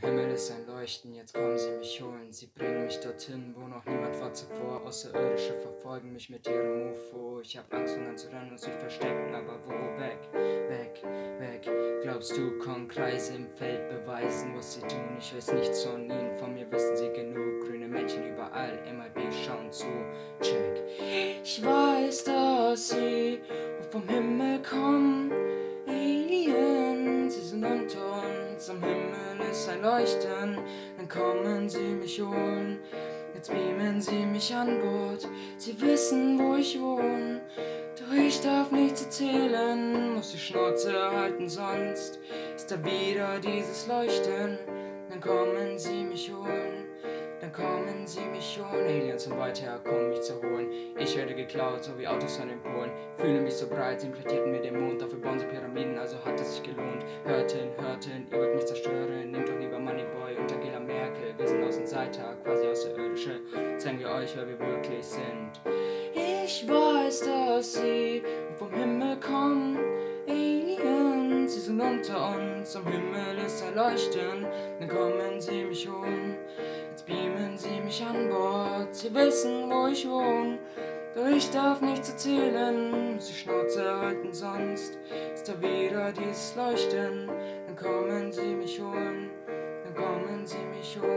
Himmel ist ein Leuchten, jetzt kommen sie mich holen. Sie bringen mich dorthin, wo noch niemand war zuvor. Außerirdische verfolgen mich mit ihrem UFO. Ich hab Angst, um zu rennen und sich verstecken, aber wo? Weg, weg, weg. Glaubst du, kommen Kreise im Feld beweisen, was sie tun? Ich weiß nichts von ihnen, von mir wissen sie genug. Grüne Männchen überall, MIB schauen zu. Check. Ich weiß, dass sie vom Himmel kommen. Aliens, sie sind unter uns am Himmel ist ein Leuchten, dann kommen sie mich holen. Jetzt beamen sie mich an Bord, sie wissen, wo ich wohne. Doch ich darf nichts erzählen, muss die Schnauze halten, sonst ist da wieder dieses Leuchten. Dann kommen sie mich holen, dann kommen sie mich holen. Aliens und weiter kommen mich zu holen. Ich werde geklaut, so wie Autos an den Polen. Fühle mich so breit, sie implantierten mir den Mond. Dafür bauen sie Pyramiden, also hat es sich gelohnt. Hörten, hörten, ihr wollt mich zerstören. Quasi Außerirdische. Zeigen wir euch, wer wir wirklich sind. Ich weiß, dass sie vom Himmel kommen. Aliens, sie sind unter uns. Am Himmel ist ein Leuchten, dann kommen sie mich holen. Jetzt beamen sie mich an Bord, sie wissen, wo ich wohne. Doch ich darf nichts erzählen, muss die Schnauze halten, sonst ist da wieder dieses Leuchten. Dann kommen sie mich holen, dann kommen sie mich holen.